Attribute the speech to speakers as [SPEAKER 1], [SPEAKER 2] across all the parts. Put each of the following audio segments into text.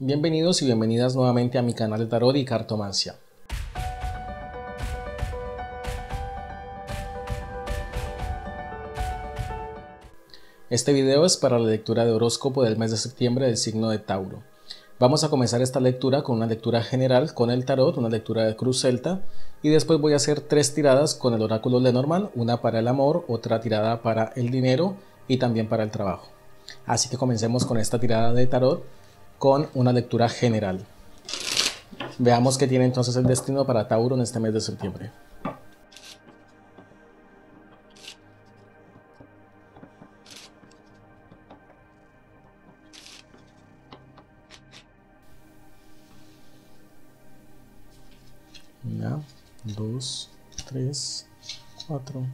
[SPEAKER 1] Bienvenidos y bienvenidas nuevamente a mi canal de tarot y cartomancia. Este video es para la lectura de horóscopo del mes de septiembre del signo de Tauro. Vamos a comenzar esta lectura con una lectura general con el tarot, una lectura de cruz celta y después voy a hacer tres tiradas con el oráculo Lenormand, una para el amor, otra tirada para el dinero y también para el trabajo. Así que comencemos con esta tirada de tarot con una lectura general. Veamos qué tiene entonces el destino para Tauro en este mes de septiembre. Dos, tres, cuatro,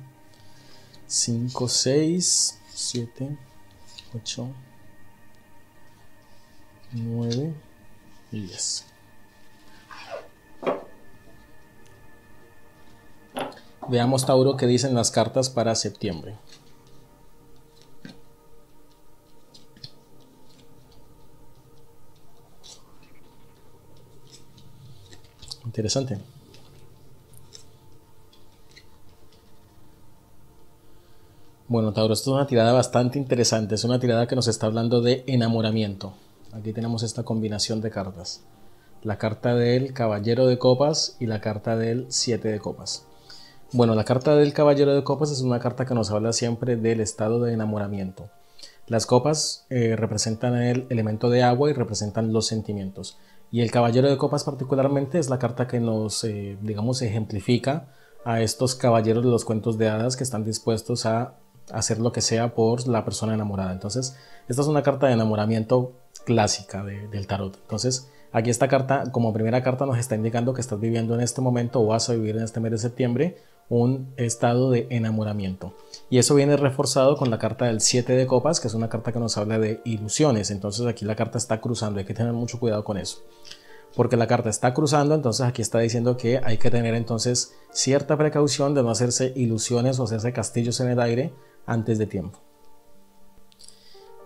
[SPEAKER 1] cinco, seis, siete, ocho, 9 y 10. Veamos, Tauro, qué dicen las cartas para septiembre. Interesante. Bueno, Tauro, esto es una tirada bastante interesante. Es una tirada que nos está hablando de enamoramiento. Aquí tenemos esta combinación de cartas. La carta del Caballero de Copas y la carta del Siete de Copas. Bueno, la carta del Caballero de Copas es una carta que nos habla siempre del estado de enamoramiento. Las copas eh, representan el elemento de agua y representan los sentimientos. Y el Caballero de Copas particularmente es la carta que nos, eh, digamos, ejemplifica a estos caballeros de los cuentos de hadas que están dispuestos a hacer lo que sea por la persona enamorada. Entonces, esta es una carta de enamoramiento clásica del tarot. Entonces, aquí esta carta, como primera carta, nos está indicando que estás viviendo en este momento o vas a vivir en este mes de septiembre un estado de enamoramiento. Y eso viene reforzado con la carta del 7 de copas, que es una carta que nos habla de ilusiones. Entonces aquí la carta está cruzando, hay que tener mucho cuidado con eso. Porque la carta está cruzando, entonces aquí está diciendo que hay que tener entonces cierta precaución de no hacerse ilusiones o hacerse castillos en el aire antes de tiempo.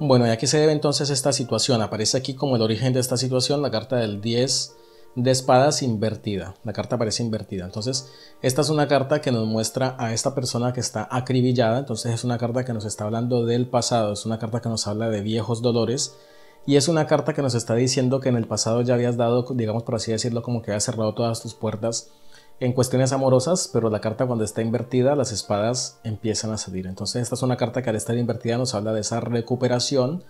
[SPEAKER 1] Bueno, ¿y a qué se debe entonces esta situación? Aparece aquí como el origen de esta situación la carta del 10 de espadas invertida. La carta aparece invertida. Entonces, esta es una carta que nos muestra a esta persona que está acribillada. Entonces, es una carta que nos está hablando del pasado. Es una carta que nos habla de viejos dolores. Y es una carta que nos está diciendo que en el pasado ya habías dado, digamos por así decirlo, como que habías cerrado todas tus puertas en cuestiones amorosas, pero la carta cuando está invertida, las espadas empiezan a salir. Entonces esta es una carta que al estar invertida nos habla de esa recuperación,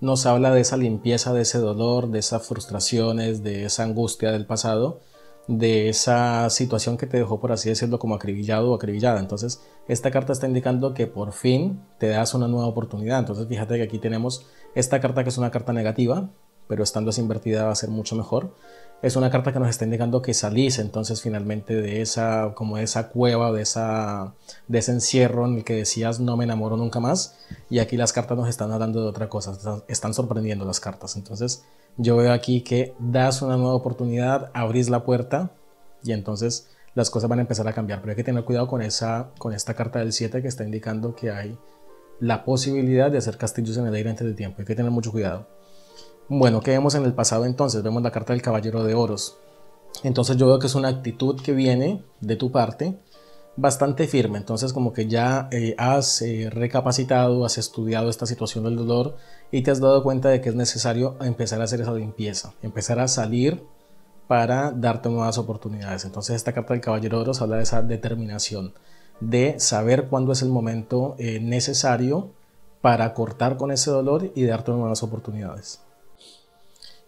[SPEAKER 1] nos habla de esa limpieza, de ese dolor, de esas frustraciones, de esa angustia del pasado, de esa situación que te dejó, por así decirlo, como acribillado o acribillada. Entonces esta carta está indicando que por fin te das una nueva oportunidad. Entonces fíjate que aquí tenemos esta carta que es una carta negativa, pero estando así invertida va a ser mucho mejor es una carta que nos está indicando que salís entonces finalmente de esa, como de esa cueva, de, esa, de ese encierro en el que decías no me enamoro nunca más. Y aquí las cartas nos están hablando de otra cosa, están sorprendiendo las cartas. Entonces yo veo aquí que das una nueva oportunidad, abrís la puerta y entonces las cosas van a empezar a cambiar. Pero hay que tener cuidado con, esa, con esta carta del 7 que está indicando que hay la posibilidad de hacer castillos en el aire antes de tiempo. Hay que tener mucho cuidado. Bueno, ¿qué vemos en el pasado entonces? Vemos la carta del Caballero de Oros. Entonces yo veo que es una actitud que viene de tu parte bastante firme. Entonces como que ya eh, has eh, recapacitado, has estudiado esta situación del dolor y te has dado cuenta de que es necesario empezar a hacer esa limpieza, empezar a salir para darte nuevas oportunidades. Entonces esta carta del Caballero de Oros habla de esa determinación, de saber cuándo es el momento eh, necesario para cortar con ese dolor y darte nuevas oportunidades.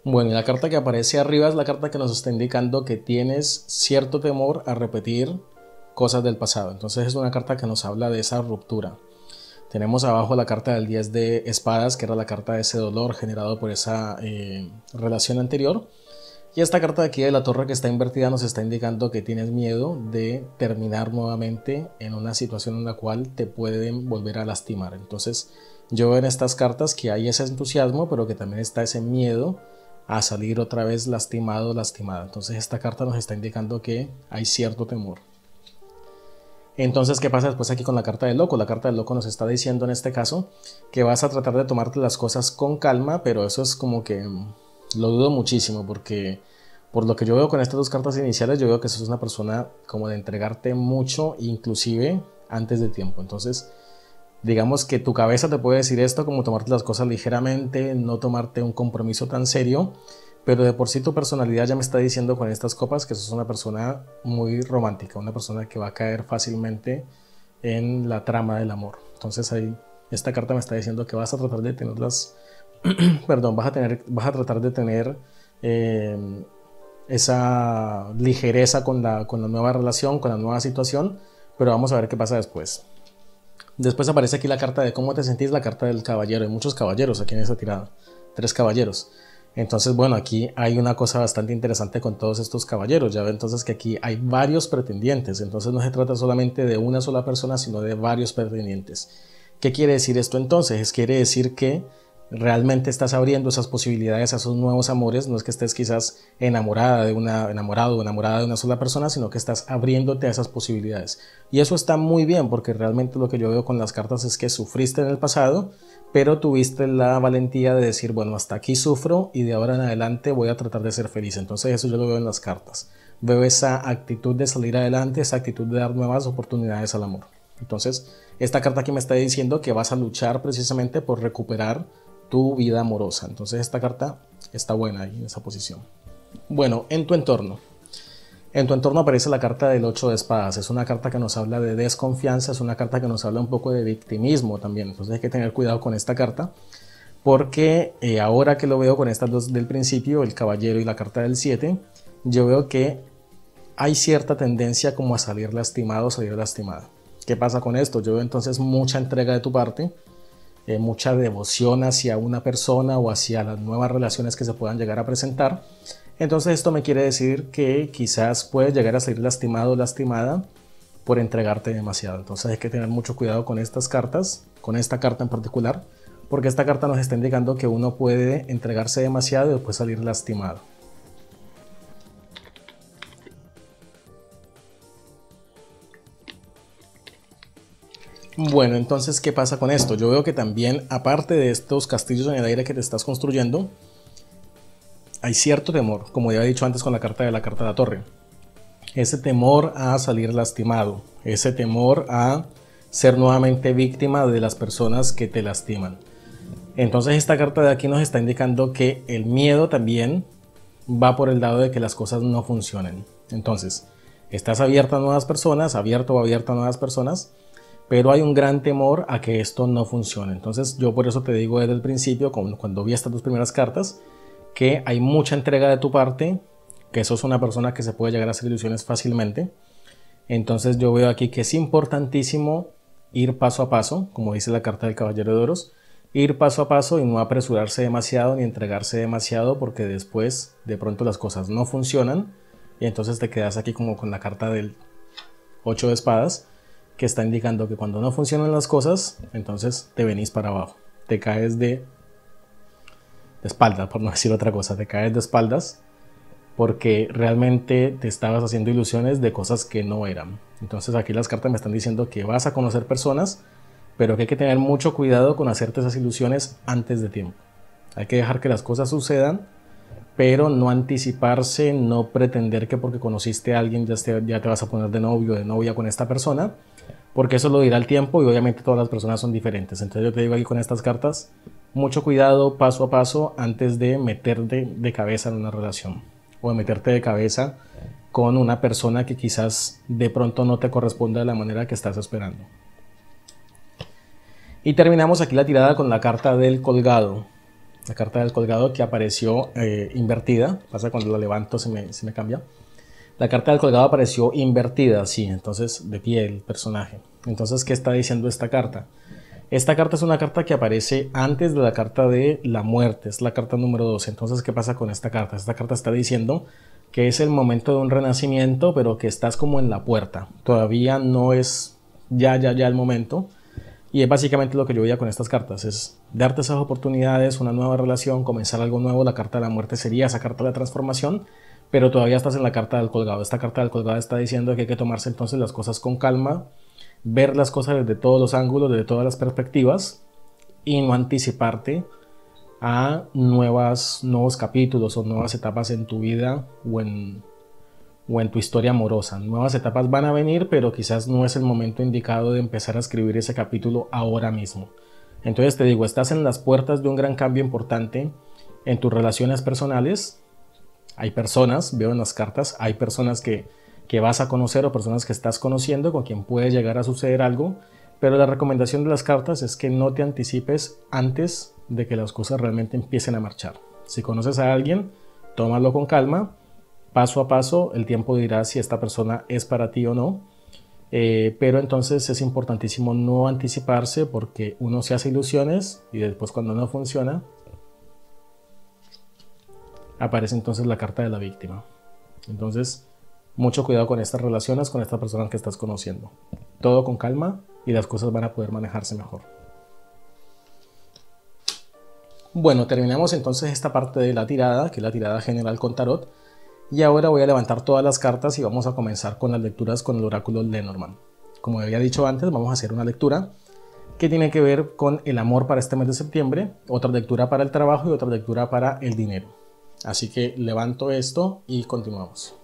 [SPEAKER 1] Bueno, la carta que aparece arriba es la carta que nos está indicando que tienes cierto temor a repetir cosas del pasado. Entonces es una carta que nos habla de esa ruptura. Tenemos abajo la carta del 10 de espadas, que era la carta de ese dolor generado por esa eh, relación anterior. Y esta carta de aquí de la torre que está invertida nos está indicando que tienes miedo de terminar nuevamente en una situación en la cual te pueden volver a lastimar. Entonces yo veo en estas cartas que hay ese entusiasmo, pero que también está ese miedo a salir otra vez lastimado lastimada. Entonces esta carta nos está indicando que hay cierto temor. Entonces, ¿qué pasa después aquí con la carta del loco? La carta del loco nos está diciendo en este caso que vas a tratar de tomarte las cosas con calma, pero eso es como que Lo dudo muchísimo porque por lo que yo veo con estas dos cartas iniciales, yo veo que sos una persona como de entregarte mucho, inclusive antes de tiempo. Entonces, digamos que tu cabeza te puede decir esto, como tomarte las cosas ligeramente, no tomarte un compromiso tan serio, pero de por sí tu personalidad ya me está diciendo con estas copas que sos una persona muy romántica, una persona que va a caer fácilmente en la trama del amor. Entonces ahí esta carta me está diciendo que vas a tratar de tenerlas, perdón, vas a, tener, vas a tratar de tener eh, esa ligereza con la, con la nueva relación, con la nueva situación, pero vamos a ver qué pasa después. Después aparece aquí la carta de cómo te sentís, la carta del caballero. Hay muchos caballeros aquí en esta tirada, tres caballeros. Entonces, bueno, aquí hay una cosa bastante interesante con todos estos caballeros. Ya ve entonces que aquí hay varios pretendientes. Entonces no se trata solamente de una sola persona, sino de varios pretendientes. ¿Qué quiere decir esto entonces? Quiere decir que realmente estás abriendo esas posibilidades a esos nuevos amores, no es que estés quizás enamorada de una, enamorado o enamorada de una sola persona, sino que estás abriéndote a esas posibilidades. Y eso está muy bien porque realmente lo que yo veo con las cartas es que sufriste en el pasado, pero tuviste la valentía de decir, bueno, hasta aquí sufro y de ahora en adelante voy a tratar de ser feliz. Entonces eso yo lo veo en las cartas. Veo esa actitud de salir adelante, esa actitud de dar nuevas oportunidades al amor. Entonces, esta carta aquí me está diciendo que vas a luchar precisamente por recuperar tu vida amorosa. Entonces esta carta está buena ahí en esa posición. Bueno, en tu entorno. En tu entorno aparece la carta del 8 de espadas. Es una carta que nos habla de desconfianza, es una carta que nos habla un poco de victimismo también. Entonces hay que tener cuidado con esta carta. Porque eh, ahora que lo veo con estas dos del principio, el caballero y la carta del 7, yo veo que hay cierta tendencia como a salir lastimado, salir lastimada. ¿Qué pasa con esto? Yo veo entonces mucha entrega de tu parte, eh, mucha devoción hacia una persona o hacia las nuevas relaciones que se puedan llegar a presentar. Entonces esto me quiere decir que quizás puedes llegar a salir lastimado o lastimada por entregarte demasiado. Entonces hay que tener mucho cuidado con estas cartas, con esta carta en particular, porque esta carta nos está indicando que uno puede entregarse demasiado y después salir lastimado. Bueno, entonces, ¿qué pasa con esto? Yo veo que también, aparte de estos castillos en el aire que te estás construyendo, hay cierto temor, como ya he dicho antes con la carta de la carta de la torre. Ese temor a salir lastimado, ese temor a ser nuevamente víctima de las personas que te lastiman. Entonces esta carta de aquí nos está indicando que el miedo también va por el lado de que las cosas no funcionen. Entonces, estás abierta a nuevas personas, abierto o abierta a nuevas personas, pero hay un gran temor a que esto no funcione. Entonces yo por eso te digo desde el principio, cuando vi estas dos primeras cartas, que hay mucha entrega de tu parte, que sos una persona que se puede llegar a hacer ilusiones fácilmente. Entonces yo veo aquí que es importantísimo ir paso a paso, como dice la carta del Caballero de Oros, ir paso a paso y no apresurarse demasiado ni entregarse demasiado porque después de pronto las cosas no funcionan y entonces te quedas aquí como con la carta del 8 de espadas que está indicando que cuando no funcionan las cosas, entonces te venís para abajo, te caes de, de espaldas, por no decir otra cosa, te caes de espaldas porque realmente te estabas haciendo ilusiones de cosas que no eran. Entonces aquí las cartas me están diciendo que vas a conocer personas, pero que hay que tener mucho cuidado con hacerte esas ilusiones antes de tiempo. Hay que dejar que las cosas sucedan, pero no anticiparse, no pretender que porque conociste a alguien ya te, ya te vas a poner de novio de novia con esta persona, porque eso lo dirá el tiempo y obviamente todas las personas son diferentes. Entonces yo te digo aquí con estas cartas, mucho cuidado paso a paso antes de meterte de cabeza en una relación o de meterte de cabeza con una persona que quizás de pronto no te corresponda de la manera que estás esperando. Y terminamos aquí la tirada con la carta del colgado. La carta del colgado que apareció eh, invertida. Pasa cuando lo levanto se me, se me cambia. La carta del colgado apareció invertida, sí, entonces de pie el personaje. Entonces, ¿qué está diciendo esta carta? Esta carta es una carta que aparece antes de la carta de la muerte, es la carta número 12. Entonces, ¿qué pasa con esta carta? Esta carta está diciendo que es el momento de un renacimiento, pero que estás como en la puerta. Todavía no es ya, ya, ya el momento. Y es básicamente lo que yo veía con estas cartas, es darte esas oportunidades, una nueva relación, comenzar algo nuevo. La carta de la muerte sería esa carta de transformación pero todavía estás en la carta del colgado. Esta carta del colgado está diciendo que hay que tomarse entonces las cosas con calma, ver las cosas desde todos los ángulos, desde todas las perspectivas y no anticiparte a nuevas, nuevos capítulos o nuevas etapas en tu vida o en, o en tu historia amorosa. Nuevas etapas van a venir, pero quizás no es el momento indicado de empezar a escribir ese capítulo ahora mismo. Entonces te digo, estás en las puertas de un gran cambio importante en tus relaciones personales. Hay personas, veo en las cartas, hay personas que, que vas a conocer o personas que estás conociendo con quien puede llegar a suceder algo, pero la recomendación de las cartas es que no te anticipes antes de que las cosas realmente empiecen a marchar. Si conoces a alguien, tómalo con calma, paso a paso, el tiempo dirá si esta persona es para ti o no. Eh, pero entonces es importantísimo no anticiparse porque uno se hace ilusiones y después cuando no funciona, aparece entonces la carta de la víctima. Entonces, mucho cuidado con estas relaciones, con estas personas que estás conociendo. Todo con calma y las cosas van a poder manejarse mejor. Bueno, terminamos entonces esta parte de la tirada, que es la tirada general con tarot. Y ahora voy a levantar todas las cartas y vamos a comenzar con las lecturas con el oráculo Lenormand. Como había dicho antes, vamos a hacer una lectura que tiene que ver con el amor para este mes de septiembre, otra lectura para el trabajo y otra lectura para el dinero. Así que levanto esto y continuamos.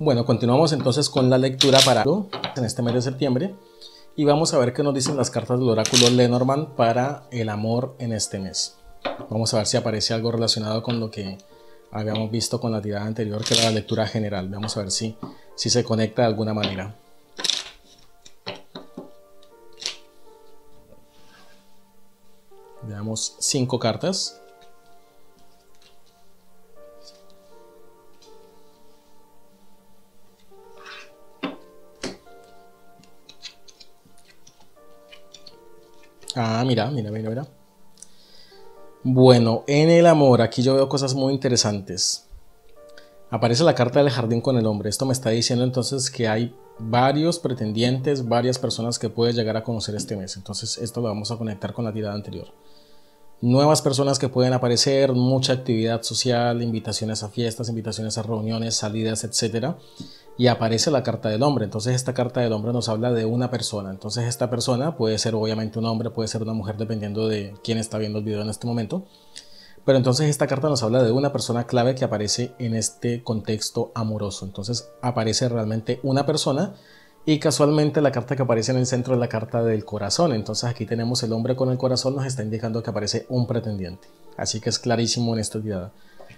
[SPEAKER 1] Bueno, continuamos entonces con la lectura para en este mes de septiembre y vamos a ver qué nos dicen las cartas del oráculo Lenormand para el amor en este mes. Vamos a ver si aparece algo relacionado con lo que habíamos visto con la tirada anterior, que era la lectura general. Vamos a ver si, si se conecta de alguna manera. Veamos cinco cartas. Ah, mira, mira, mira, mira. Bueno, en el amor, aquí yo veo cosas muy interesantes. Aparece la carta del jardín con el hombre. Esto me está diciendo entonces que hay varios pretendientes, varias personas que puedes llegar a conocer este mes. Entonces esto lo vamos a conectar con la tirada anterior. Nuevas personas que pueden aparecer, mucha actividad social, invitaciones a fiestas, invitaciones a reuniones, salidas, etcétera y aparece la carta del hombre. Entonces esta carta del hombre nos habla de una persona. Entonces esta persona puede ser obviamente un hombre, puede ser una mujer, dependiendo de quién está viendo el video en este momento. Pero entonces esta carta nos habla de una persona clave que aparece en este contexto amoroso. Entonces aparece realmente una persona y casualmente la carta que aparece en el centro es la carta del corazón. Entonces aquí tenemos el hombre con el corazón, nos está indicando que aparece un pretendiente. Así que es clarísimo en esta tirada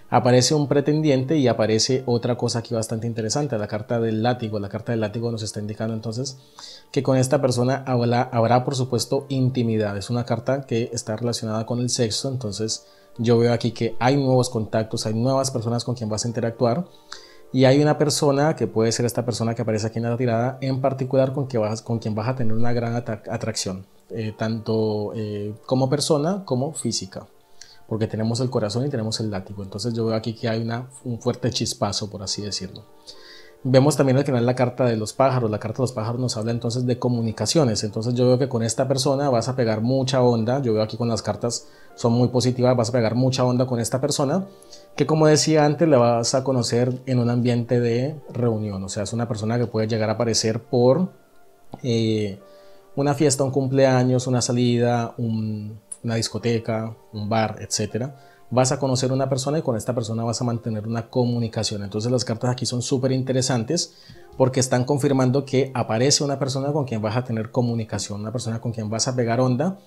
[SPEAKER 1] aparece un pretendiente y aparece otra cosa aquí bastante interesante, la carta del látigo. La carta del látigo nos está indicando entonces que con esta persona habrá, habrá por supuesto intimidad. Es una carta que está relacionada con el sexo, entonces yo veo aquí que hay nuevos contactos, hay nuevas personas con quien vas a interactuar. Y hay una persona que puede ser esta persona que aparece aquí en la tirada, en particular con, que vas, con quien vas a tener una gran atracción, eh, tanto eh, como persona como física porque tenemos el corazón y tenemos el látigo. Entonces yo veo aquí que hay una, un fuerte chispazo, por así decirlo. Vemos también al final la carta de los pájaros. La carta de los pájaros nos habla entonces de comunicaciones. Entonces yo veo que con esta persona vas a pegar mucha onda. Yo veo aquí con las cartas son muy positivas. Vas a pegar mucha onda con esta persona. Que como decía antes, le vas a conocer en un ambiente de reunión. O sea, es una persona que puede llegar a aparecer por eh, una fiesta, un cumpleaños, una salida, un, una discoteca, un bar, etcétera, vas a conocer una persona y con esta persona vas a mantener una comunicación. Entonces las cartas aquí son súper interesantes porque están confirmando que aparece una persona con quien vas a tener comunicación, una persona con quien vas a pegar onda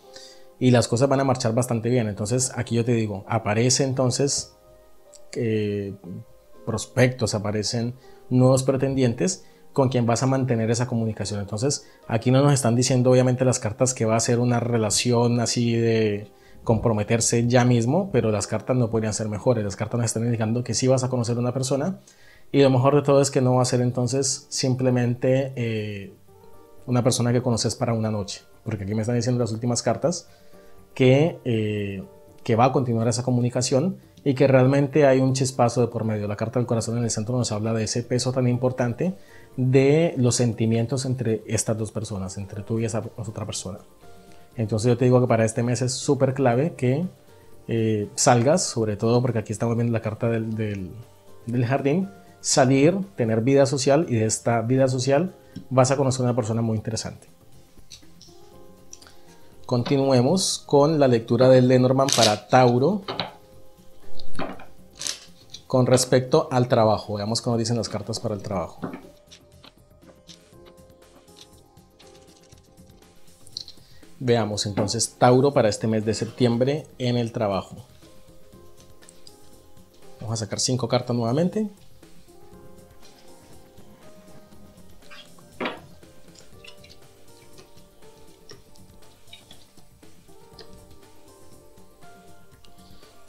[SPEAKER 1] y las cosas van a marchar bastante bien. Entonces aquí yo te digo, aparece entonces eh, prospectos, aparecen nuevos pretendientes con quien vas a mantener esa comunicación. Entonces, aquí no nos están diciendo obviamente las cartas que va a ser una relación así de comprometerse ya mismo, pero las cartas no podrían ser mejores. Las cartas nos están indicando que sí vas a conocer a una persona y lo mejor de todo es que no va a ser entonces simplemente eh, una persona que conoces para una noche, porque aquí me están diciendo las últimas cartas que, eh, que va a continuar esa comunicación y que realmente hay un chispazo de por medio. La carta del corazón en el centro nos habla de ese peso tan importante de los sentimientos entre estas dos personas, entre tú y esa otra persona. Entonces yo te digo que para este mes es súper clave que eh, salgas, sobre todo porque aquí estamos viendo la carta del, del, jardín, salir, tener vida social y de esta vida social vas a conocer a una persona muy interesante. Continuemos con la lectura del Lenormand para Tauro con respecto al trabajo. Veamos cómo dicen las cartas para el trabajo. Veamos entonces Tauro para este mes de septiembre en el trabajo. Vamos a sacar cinco cartas nuevamente.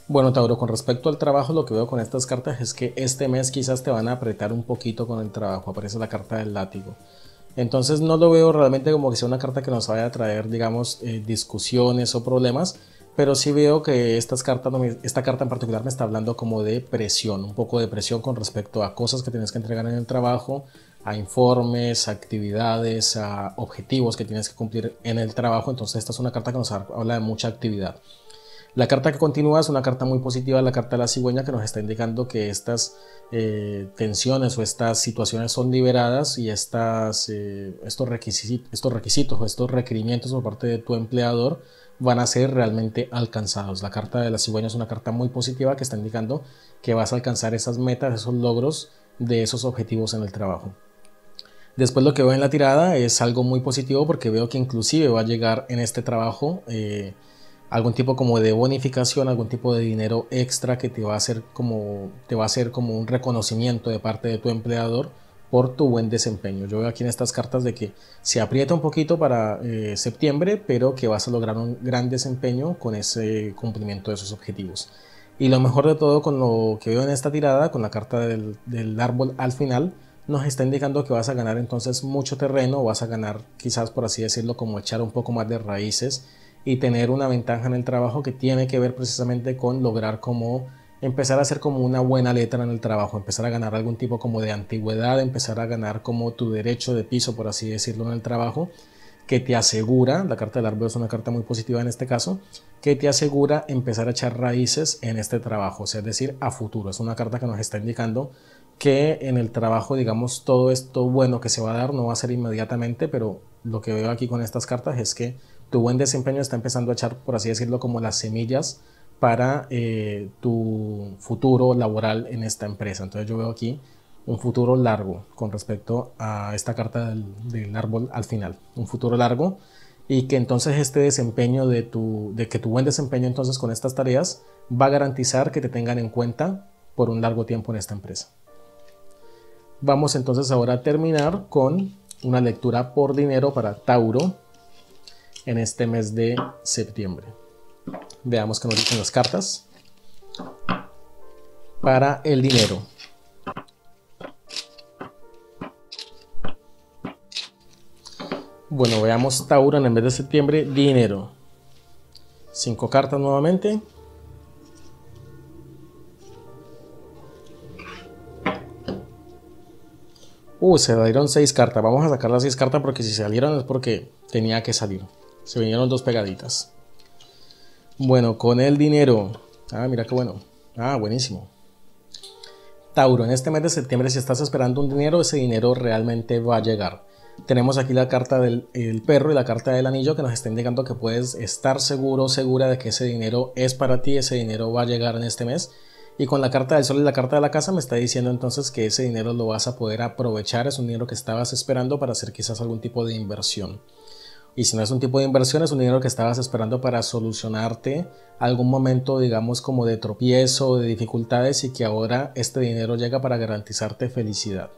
[SPEAKER 1] Bueno, Tauro, con respecto al trabajo, lo que veo con estas cartas es que este mes quizás te van a apretar un poquito con el trabajo. Aparece la carta del látigo. Entonces no lo veo realmente como que sea una carta que nos vaya a traer, digamos, eh, discusiones o problemas, pero sí veo que estas cartas, esta carta en particular me está hablando como de presión, un poco de presión con respecto a cosas que tienes que entregar en el trabajo, a informes, a actividades, a objetivos que tienes que cumplir en el trabajo. Entonces esta es una carta que nos habla de mucha actividad. La carta que continúa es una carta muy positiva, la carta de la cigüeña, que nos está indicando que estas eh, tensiones o estas situaciones son liberadas y estas, eh, estos, requisitos, estos requisitos o estos requerimientos por parte de tu empleador van a ser realmente alcanzados. La carta de la cigüeña es una carta muy positiva que está indicando que vas a alcanzar esas metas, esos logros de esos objetivos en el trabajo. Después lo que veo en la tirada es algo muy positivo porque veo que inclusive va a llegar en este trabajo eh, algún tipo como de bonificación, algún tipo de dinero extra que te va a hacer como, te va a hacer como un reconocimiento de parte de tu empleador por tu buen desempeño. Yo veo aquí en estas cartas de que se aprieta un poquito para eh, septiembre, pero que vas a lograr un gran desempeño con ese cumplimiento de esos objetivos. Y lo mejor de todo con lo que veo en esta tirada, con la carta del, del árbol al final, nos está indicando que vas a ganar entonces mucho terreno, vas a ganar quizás por así decirlo como echar un poco más de raíces y tener una ventaja en el trabajo que tiene que ver precisamente con lograr como empezar a hacer como una buena letra en el trabajo, empezar a ganar algún tipo como de antigüedad, empezar a ganar como tu derecho de piso, por así decirlo, en el trabajo, que te asegura, la carta del árbol es una carta muy positiva en este caso, que te asegura empezar a echar raíces en este trabajo, o sea, es decir, a futuro. Es una carta que nos está indicando que en el trabajo, digamos, todo esto bueno que se va a dar no va a ser inmediatamente, pero lo que veo aquí con estas cartas es que tu buen desempeño está empezando a echar, por así decirlo, como las semillas para eh, tu futuro laboral en esta empresa. Entonces yo veo aquí un futuro largo con respecto a esta carta del, árbol al final. Un futuro largo y que entonces este desempeño de, tu, de que tu buen desempeño entonces con estas tareas va a garantizar que te tengan en cuenta por un largo tiempo en esta empresa. Vamos entonces ahora a terminar con una lectura por dinero para Tauro en este mes de septiembre. Veamos qué nos dicen las cartas. Para el dinero. Bueno, veamos Tauro en mes de septiembre, dinero. Cinco cartas nuevamente. Uh, se dieron seis cartas. Vamos a sacar las seis cartas porque si salieron es porque tenía que salir. Se vinieron dos pegaditas. Bueno, con el dinero. Ah, mira qué bueno. Ah, buenísimo. Tauro, en este mes de septiembre, si estás esperando un dinero, ese dinero realmente va a llegar. Tenemos aquí la carta del perro y la carta del anillo que nos está indicando que puedes estar seguro, segura de que ese dinero es para ti, ese dinero va a llegar en este mes. Y con la carta del sol y la carta de la casa me está diciendo entonces que ese dinero lo vas a poder aprovechar, es un dinero que estabas esperando para hacer quizás algún tipo de inversión. Y si no es un tipo de inversión, es un dinero que estabas esperando para solucionarte algún momento, digamos, como de tropiezo o de dificultades y que ahora este dinero llega para garantizarte felicidad.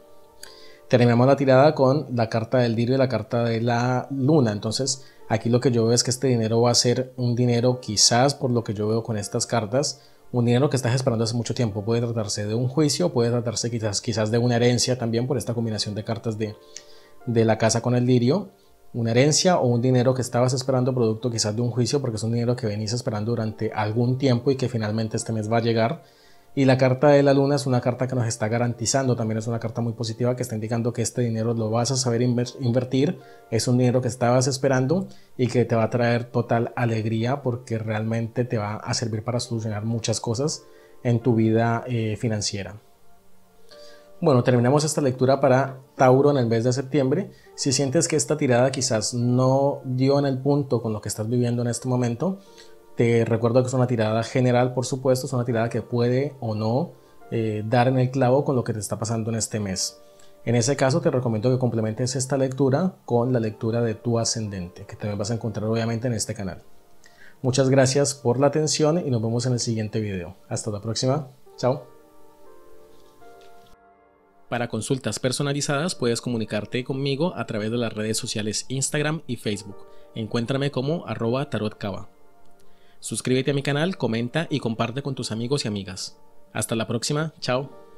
[SPEAKER 1] Terminamos la tirada con la carta del dinero y la carta de la luna. Entonces, aquí lo que yo veo es que este dinero va a ser un dinero, quizás por lo que yo veo con estas cartas, un dinero que estás esperando hace mucho tiempo. Puede tratarse de un juicio, puede tratarse quizás, quizás de una herencia también por esta combinación de cartas de, de la casa con el lirio una herencia o un dinero que estabas esperando producto quizás de un juicio porque es un dinero que venís esperando durante algún tiempo y que finalmente este mes va a llegar. Y la carta de la luna es una carta que nos está garantizando, también es una carta muy positiva que está indicando que este dinero lo vas a saber invertir, es un dinero que estabas esperando y que te va a traer total alegría porque realmente te va a servir para solucionar muchas cosas en tu vida eh, financiera. Bueno, terminamos esta lectura para Tauro en el mes de septiembre. Si sientes que esta tirada quizás no dio en el punto con lo que estás viviendo en este momento, te recuerdo que es una tirada general, por supuesto, es una tirada que puede o no eh, dar en el clavo con lo que te está pasando en este mes. En ese caso te recomiendo que complementes esta lectura con la lectura de tu ascendente, que también vas a encontrar obviamente en este canal. Muchas gracias por la atención y nos vemos en el siguiente video. Hasta la próxima. Chao. Para consultas personalizadas puedes comunicarte conmigo a través de las redes sociales Instagram y Facebook. Encuéntrame como arroba tarotcava. Suscríbete a mi canal, comenta y comparte con tus amigos y amigas. Hasta la próxima, chao.